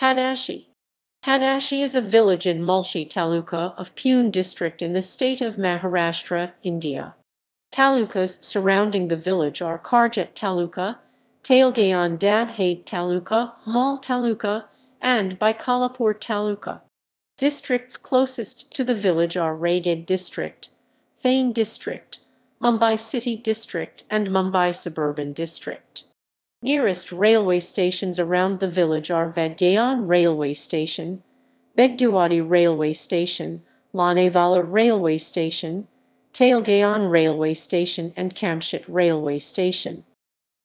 Hadashi. Hadashi is a village in Mulshi Taluka of Pune district in the state of Maharashtra, India. Talukas surrounding the village are Karjat Taluka, Talegaon Dabhade Taluka, Mawal Taluka, and by Khalapur Taluka. Districts closest to the village are Raigad district, Thane district, Mumbai City district, and Mumbai Suburban district. Nearest railway stations around the village are Vadgaon Railway Station, Begdewadi Railway Station, Lonavala Railway Station, Talegaon Railway Station and Kamshet Railway Station.